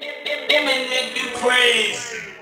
Them and they you crazy.